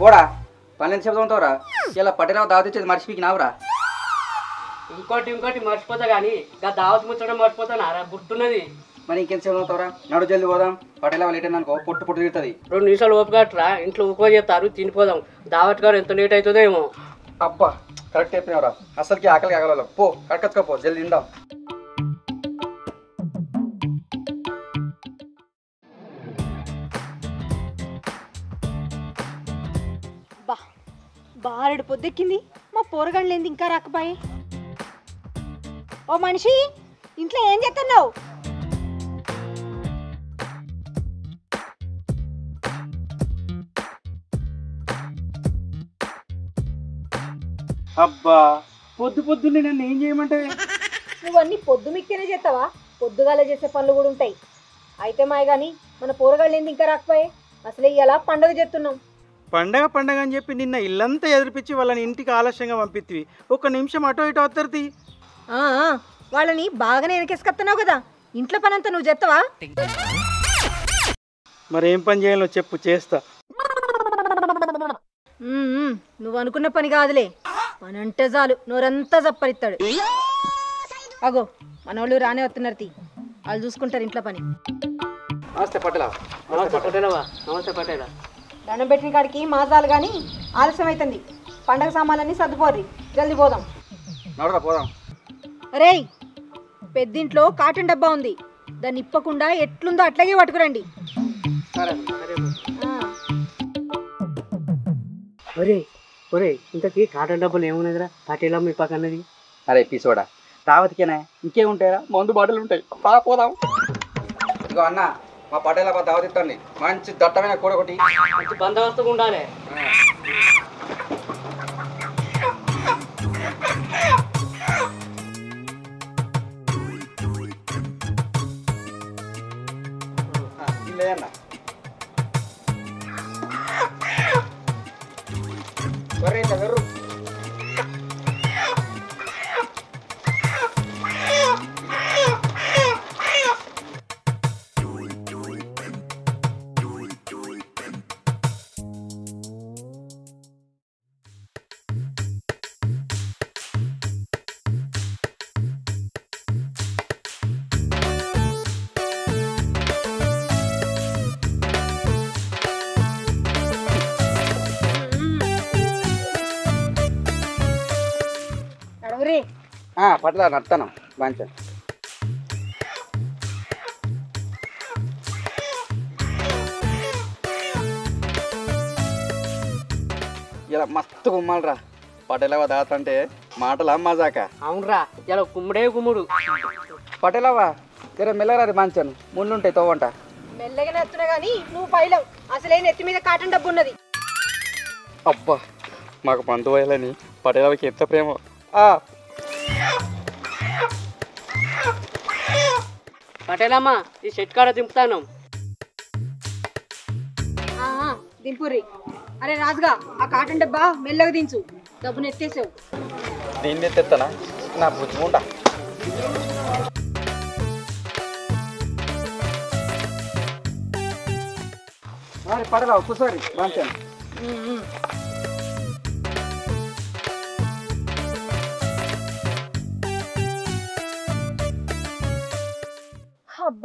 పోడా? పన్నెండు సేపు తోముతావురా. ఇలా పట్టేరావు దావతి ఇచ్చేది మర్చిపోయినావురా ఇంకోటి ఇంకోటి మర్చిపోతా కానీ ఇంకా దావత్ ముచ్చడం మర్చిపోతాను? రా గుర్తున్నది మరి ఇంకెంత సేపు తోముతావురా? నడు జల్ది పోదాం. పట్టేలా లేట్ అయిందనుకో పొట్టు పొట్టు తిడుతుంది రెండు నిమిషాలు ఓపికట్రా ఇంట్లో ఉప్పు చేస్తారు తినిపోదాం. దావత్ గారు ఎంత లేట్ అవుతుందో ఏమో అబ్బా కరెక్ట్ చెప్పినావురా. అసలుకి ఆకలి ఆగల పో కడకచ్చుకోపో జల్ది తిందాం. బారెడు పొద్దెక్కింది మా పోరగాళ్ళేంది ఇంకా రాకబాయి ఓ మనిషి ఇంట్లో ఏం చేస్తున్నావు అబ్బా పొద్దు పొద్దున్నే నన్ను ఏం చేయమంటే నువ్వు అన్ని పొద్దు మిక్కినే చేస్తావా పొద్దుగాల చేసే పనులు కూడా ఉంటాయి. అయితే మాయ గాని మన పోరగాళ్ళేంది ఇంకా రాకపోయే? అసలే ఇలా పండగ చేస్తున్నాం పండగ పండగ అని చెప్పి నిన్న ఇల్లంతా ఎదిరిపించి వాళ్ళని ఇంటికి ఆలస్యంగా పంపిత్తివి. ఒక్క నిమిషం అటో ఇటో వద్దరుతి ఆ, ఆ, వాళ్ళని బాగానే వెనకేసుకొస్తున్నావు కదా. ఇంట్లో పనంతా నువ్వు చేస్తావా మరి ఏం పని చేయాలో చెప్పు చేస్తా. ఉమ్, ఉమ్, నువ్వు అనుకున్న పని కాదులే. పని అంటే చాలు నోరంతా చప్పరిస్తాడు అగో మనోళ్ళు రానే వస్తున్నారు తీ. వాళ్ళు చూసుకుంటారు ఇంట్లో పని. నమస్తే పట్టేలా నమస్తే పటేలవా? నమస్తే పటేలా. దండం పెట్టిన కాడికి మాసాలు కానీ ఆలస్యం అవుతుంది పండగ సామాన్లన్నీ సర్దుపోర్రి. జల్ది పోదాం. నడురా పోదాం. రేయ్ పెద్దింట్లో కాటన్ డబ్బా ఉంది. దాన్ని ఇప్పకుండా ఎట్లుందో అట్లాగే పట్టుకురండి. సరే ఒరే ఒరే ఇంతకీ కాటన్ డబ్బులు ఏమున్నదిరా పటేలా మీ పక్క అన్నది అరే పిసోడా. దావతికేనా ఇంకేముంటాయరా? మందు బాటలు ఉంటాయి పా పోదాం. ఇగో అన్న మా పటేలా బా దావతి ఇస్తాండి మంచి దట్టమైన కూర ఒకటి మంచి బందోబస్తుగా ఉండాలి. పట్ల నడతాను. మంచి ఇలా మస్తు గుమ్మాలరా. పటేలవ దాత అంటే మాటలా మజాక? అవునరా ఇలా కుమ్ముడే కుమ్ముడు. పటేలవా జర మెల్లరాది మంచాను ముళ్ళుంటాయి తోవంట. మెల్లగానే వస్తున్నా కానీ నువ్వు పైలవు. అసలే నెత్తి మీద కాటన్ డబ్బు ఉన్నది. అబ్బా మాకు మందు వేయాలని పటేలవకి ఎంత ప్రేమ. పటేలమ్మ ఈ షెట్ కాడ దింపుతాను. దింపుర్రి. అరే రాజుగా ఆ కాటన్ డబ్బా మెల్లగా దించు. డబ్బును ఎత్తేసావు. దీన్ని తెస్తానా నా బుజ్జుకుంటా పడరావు కూర్చోరి మంచాను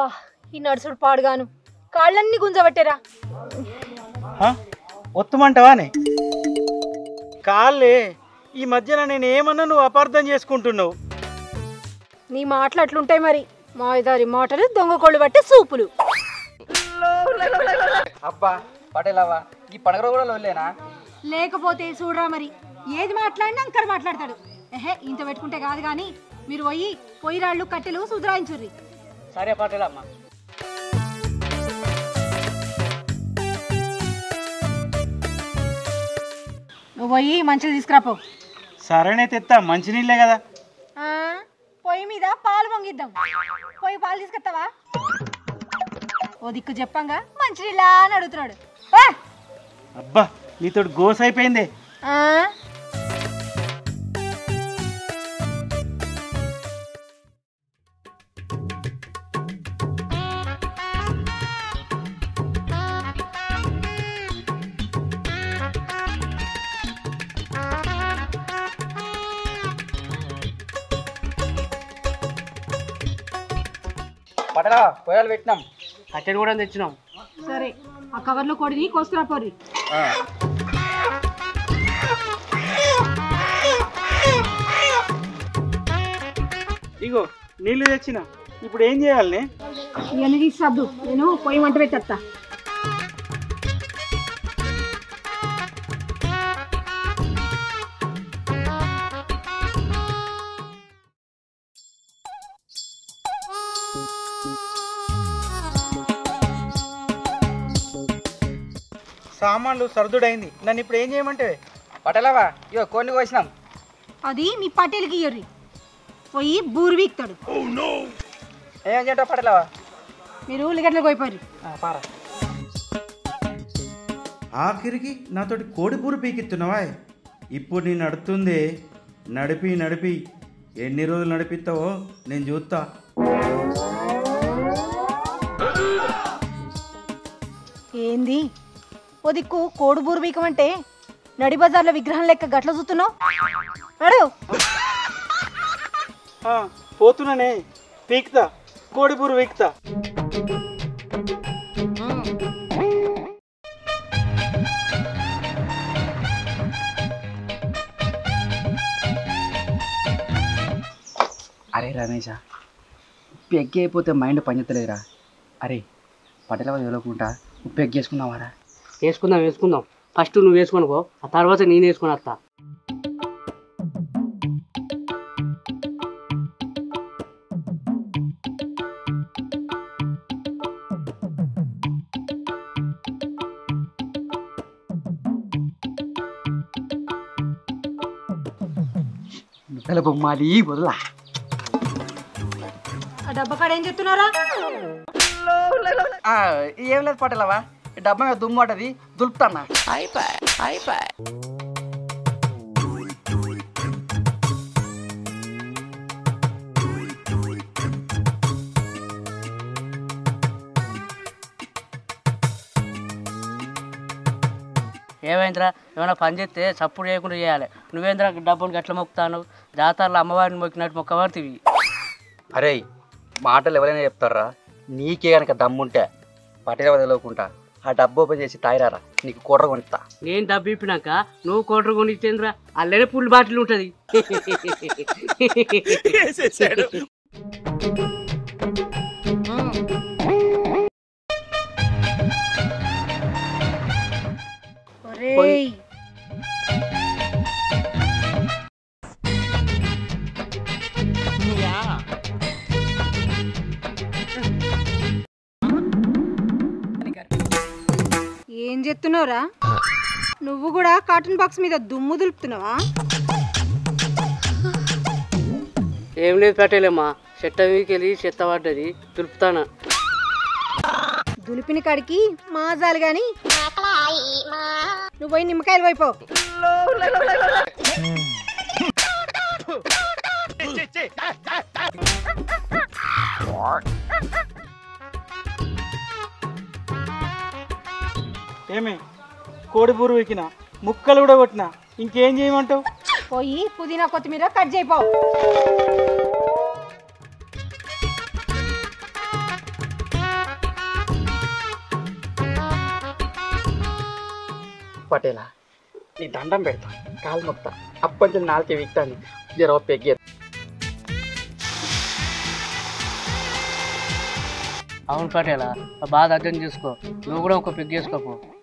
అబ్బా ఈ నడుసుడు పాడుగాను. కాళ్ళన్నీ గుంజబట్టేరా. ఒత్తుమంటావానే కాళ్ళే ఈ మధ్యన నేను ఏమన్నా నువ్వు అపార్థం చేసుకుంటున్నావు? నీ మాటలు అట్లుంటాయి మరి. మాయదారి మాటలు దొంగ కోళ్ళు బట్టే సూపులు. అబ్బా పటేలవ్వ ఈ పండుగ కూడా లేకపోతే చూడరా మరి ఏది మాట్లాడినా అంకర్ మాట్లాడతాడు. ఎహే ఇంత పెట్టుకుంటే కాదు కానీ మీరు పోయి పొయ్యి రాళ్ళు కట్టెలు సుధరాయించుర్రి. సరే పటేలమ్మ. నువ్వు పోయి మంచిగా తీసుకురాపో. సరేనే తెత్తా మంచినీళ్ళే కదా. ఆ, పొయ్యి మీద పాలు పొంగిద్దాం. పొయ్యి పాలు తీసుకొస్తావా? ఓ దిక్కు చెప్పంగా మంచినీళ్ళ అని అడుగుతున్నాడు! అబ్బా నీతో గోస్ అయిపోయిందే ఆ? పటేలా పొయ్యాలు పెట్టినాం. కట్టెలు కూడా తెచ్చినాం. సరే ఆ కవర్లో కోడిని కోసుకురా పోరి. ఇగో నీళ్ళు తెచ్చిన. ఇప్పుడు ఏం చేయాలి ఇవన్నీ తీసుకురాద్దు నేను పొయ్యి వంట పెట్టేస్తా సామాన్లు సర్దుడైంది. నన్ను ఇప్పుడు ఏం చేయమంటే? పటేలావా ఇగో కోడిని కోసినాం. అది మీ పటేల్కి ఇయ్యర్రి. పోయి బూరు వీక్తాడు. ఏం చేయటం పటేలావా మీరు ఉల్లిగడ్డలు కోయిపోయి పారా. ఆఖరికి నాతోటి కోడిపూరు పీకిస్తున్నావా ఇప్పుడు నేను నడుతుంది నడిపి నడిపి ఎన్ని రోజులు నడిపిస్తావో నేను చూస్తా. ఏంది? ఓ దిక్కు కోడి బూరు వీకమంటే నడి బజార్లో విగ్రహం లెక్క గట్ల చూస్తున్నావు? నడు పోతున్నానే. పీకుతా. కోడిపూరు పీకుతా అరే రమేష పెగ్గి అయిపోతే మైండ్ పనిచేస్తలేదురా అరే పటేలా వదలకుండా పెగ్ చేసుకున్నావారా వేసుకుందాం వేసుకుందాం. ఫస్ట్ నువ్వు వేసుకొనుకో ఆ తర్వాత నేను వేసుకొని వస్తా. బొమ్మాలి వదలా ఆ డబ్బా కాడ ఏం చెప్తున్నారా ఏం లేదు పటేలవా ఈ డబ్బా మీద దుమ్ము పడ్డది దులుపుతాన్నా. ఏమైందిరా? ఏమైనా పని చేస్తే చప్పుడు చేయకుండా చేయాలి. నువ్వేంద్రా డబ్బులు గట్ల మొక్కుతాను జాతరలో అమ్మవారిని మొక్కినట్టు మొక్కబడుతుంది అరే మాటలు ఎవరైనా చెప్తారా? నీకే గనక దమ్ముంటే. పటేల వదలకుండా ఆ డబ్బు ఓపెన్ చేసి తాయిరారా నీకు కూర కొనిస్తా. నేను డబ్బు ఇప్పినాక నువ్వు కోటర్ కొని ఇచ్చేంద్రా అల్లనే పుల్లు బాటిల్ ఉంటుంది. ఒరేయ్ చెప్తున్నావురా నువ్వు కూడా కాటన్ బాక్స్ మీద దుమ్ము దులుపుతున్నావా? ఏం లేదు పెట్టలేమ్మా చెట్ట మీదకి వెళ్ళి చెత్త పడ్డది. తులుపుతానా దులిపిన కాడికి మాజాలు గాని. నువ్వు పోయి నిమ్మకాయలు వైపో ఏమే? కోడిపూరు పీకిన ముక్కలు కూడా కొట్టిన? ఇంకేం చేయమంటావు? పోయి పుదీనా కొత్తిమీర కట్ చేయిపో. పటేలా నీ దండం పెడతా. కాలు మొక్తా. అప్పటి నాలుకే వీక్తాను జర పెగ్గే అవును పటేలా ఆ బాధ అర్థం చేసుకో. నువ్వు కూడా ఒక పెగ్ చేసుకోపో ఉమ్,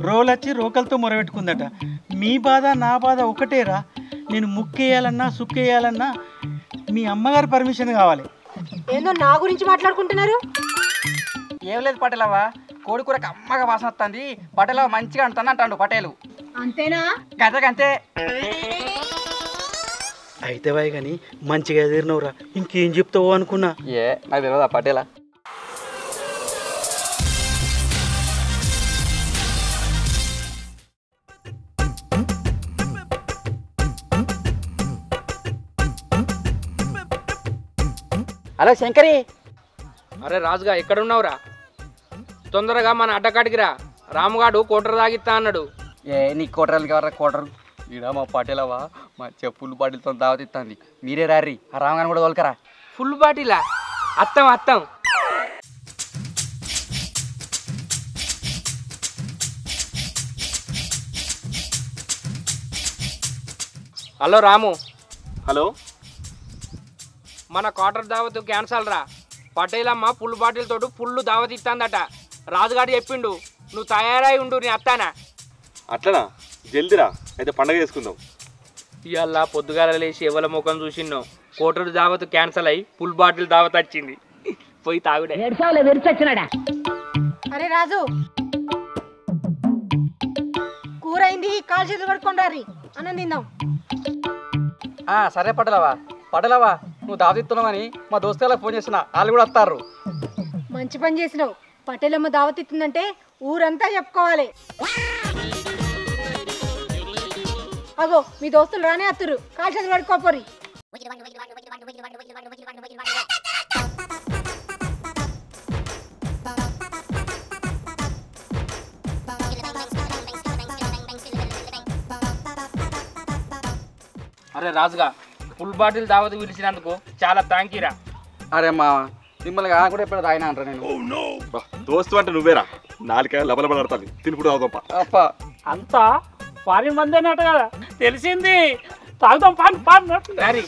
రోలొచ్చి రోకలతో మొరబెట్టుకుందట. మీ బాధ నా బాధ ఒకటేరా. నేను ముక్కేయాలన్నా సుక్కేయాలన్నా మీ అమ్మగారి పర్మిషన్ కావాలి. ఏందో నా గురించి మాట్లాడుకుంటున్నారు? ఏం లేదు పటేలవా కోడి కూరకు అమ్మగా వాసన వస్తుంది. పటేలవ మంచిగా అంటాను అంటాడు పటేలు. అంతేనా? గంతకంతే అయితే వాయి కానీ మంచిగా ఎదిరినవురా. ఇంకేం చెప్తావో అనుకున్నా. ఏ నాకు తెలియదా పటేలా? హలో శంకరి. అరే రాజుగా ఎక్కడున్నావురా? తొందరగా మన అడ్డకాడికి రా. రాముగాడు కోటర తాగిస్తా అన్నాడు. ఏ నీ కోటరలు కావరా కోటరు? ఈడ మా పటేలవా? మా చెప్పులు బాటిల్తో దావతిస్తుంది మీరే రారి ఆ రామగాని కూడా తోలుకరా. ఫుల్ బాటిలా? అత్తం అత్తం. హలో రాము. హలో. మన క్వార్టర్ దావత్ క్యాన్సల్ రా పటేలమ్మ ఫుల్ బాటిల్ తోటి ఫుల్ దావత్ ఇస్తాందట రాజుగాడు చెప్పిండు నువ్వు తయారై ఉండు నీ అత్తానా? అట్లనా? జల్దిరా. అయితే పండగ చేసుకుందాం. ఇవాళ పొద్దుగాల లేచి ఎవల ముఖం చూసిన్నో కోటరు దావత్ క్యాన్సల్ అయ్యి ఫుల్ బాటిల్ దావత్ వచ్చింది. పోయి తాగుడే. అరే రాజు. కూర అయింది కాలు చేతులు కడుక్కొని అన్నం తిందాం. ఆ, సరే పటేలవా పటేలవా నువ్వు దావతిస్తున్నావని మా దోస్తులకు ఫోన్ చేసిన. వాళ్ళు కూడా వస్తారు. మంచి పని చేసినావు. పటేలమ్మ దావత్ ఇస్తుందంటే ఊరంతా చెప్పుకోవాలి. అగో మీ దోస్తులు రానే అత్తురు కాలు చేతులు కడుక్కోపోరి అరే రాజుగా ఫుల్ బాటిల్ దావత్ పిలిచినందుకు చాలా థ్యాంక్ రా. అరే మా మిమ్మల్ని కాక కూడా ఎప్పుడు తాగినా అంటారు నేను? బా, దోస్తు అంటే నువ్వేరా? నాలుక లబలబడతాను తినుపుడు అవుతాం అప్ప అంతా ఫారిన్ మందేనట కదా. తెలిసింది. తాగుదాం పాన్ పాన్ సరే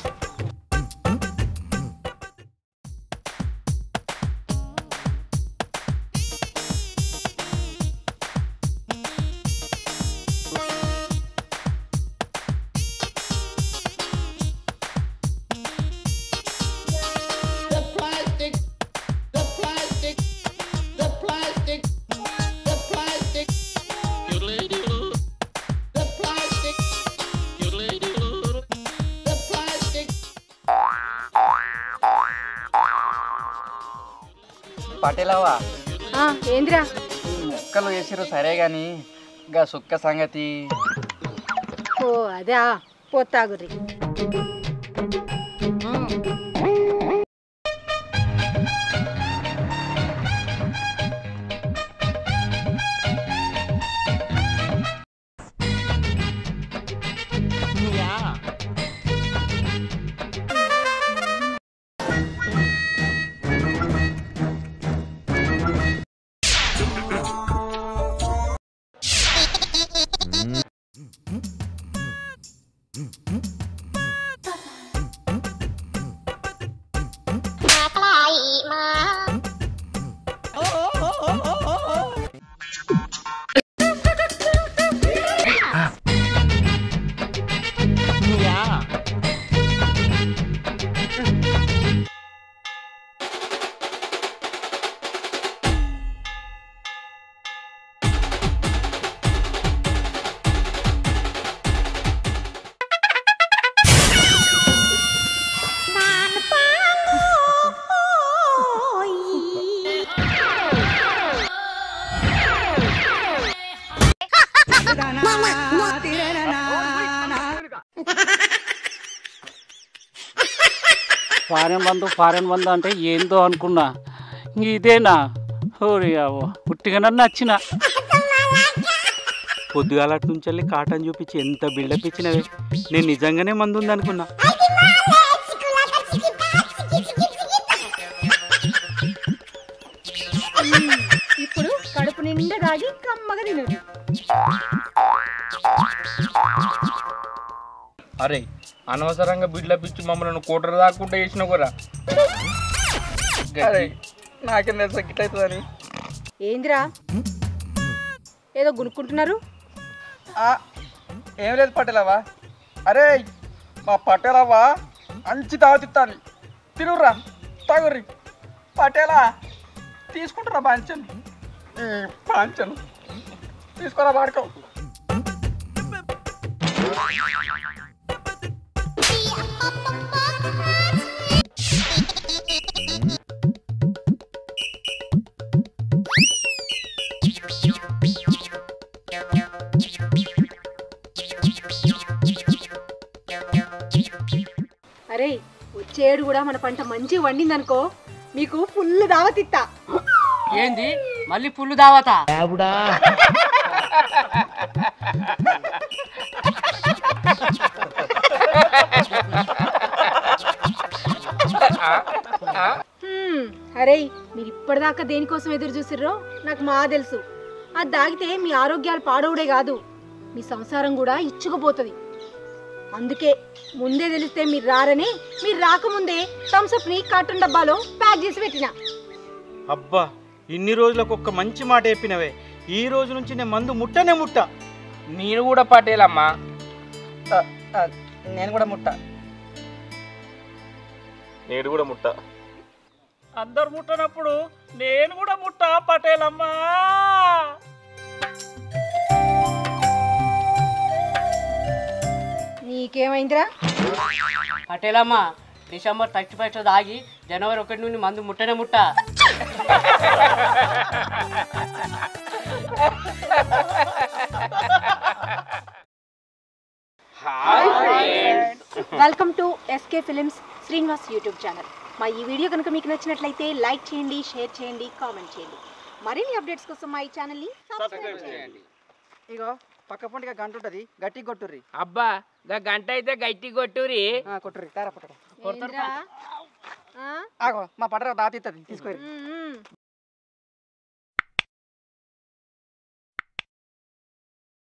పటేలవా? ఏందిరా? ముక్కలు వేసిరు సరే గాని ఇంకా సుక్క సంగతి. ఓ అదే పోతాగురి ఫారెన్ బంధు ఫారెన్ బంధు అంటే ఏందో అనుకున్నా. ఇదేనా? ఓరి అవ్వ పుట్టిగా నచ్చిన. పొద్దుగాలటి నుంచి వెళ్ళి కాటన్ చూపించి ఎంత బిల్డప్ ఇచ్చినవే. నేను నిజంగానే మందు ఉంది అనుకున్నా. ఇప్పుడు కడుపు నిండా తాగి కమ్మగా తినరు అరే అనవసరంగా బిడ్ల పిచ్చి మమ్మల్ని కోటరు దాక్కుంటా చేసిన కూడా అరే నాకేం తెలుసా గిట్ల అవుతుందని? ఏందిరా? ఏదో గునుక్కుంటున్నారు? ఆ, ఏం లేదు పటేలవా అరే మా పటేలవ్వ మంచి తాగుతిస్తాను తినుర్రా తాగుర్రి. పటేలా తీసుకుంటారా పాంచన్. ఈ పాంచన్. తీసుకోరా వాడుకో వచ్చేడు కూడా మన పంట మంచిగా వండిందనుకో మీకు ఫుల్ దావతిత్తా. ఏంది? మళ్ళీ పుల్లు దావతా? అరే మీరు ఇప్పటిదాకా దేనికోసం ఎదురు చూసిర్రో నాకు మా తెలుసు. అది దాగితే మీ ఆరోగ్యాలు పాడవుడే కాదు. మీ సంసారం కూడా ఇచ్చుకుపోతుంది. అందుకే ముందే తెలిస్తే మీరు రారని మీరు రాకముందే థమ్స్అప్ని కార్టూన్ డబ్బాలో ప్యాక్ చేసి పెట్టిన. అబ్బా ఇన్ని రోజులకు ఒక్క మంచి మాట చెప్పినవే. ఈ రోజు నుంచి నేను మందు ముట్టనే ముట్ట. నేను కూడా పటేలమ్మా. నేను కూడా ముట్ట. నేడు కూడా ముట్ట. అందరు ముట్టనప్పుడు నేను కూడా ముట్ట పటేలమ్మా. నీకేమైందిరా? పటేలమ్మ డిసెంబర్ థర్టీ ఫస్ట్ దాగి జనవరి ఒకటి నుండి మందు ముట్టనే ముట్ట. Welcome to SK films Srinivas YouTube channel మా ఈ వీడియో కనుక మీకు నచ్చినట్లయితే లైక్ చేయండి షేర్ చేయండి కామెంట్ చేయండి. మరిన్ని అప్డేట్స్ కోసం మా ఈ ఛానల్ని సబ్స్క్రైబ్ చేయండి. ఇగో పక్క పొంటిగా గంట ఉంటుంది గట్టి కొట్టుర్రి. అబ్బా గా గంట అయితే గట్టి కొట్టురి ఆ, కొట్టుర్రి. తారా? ఆగో మా పట్టరా దాతిస్తుంది తీసుకోరు.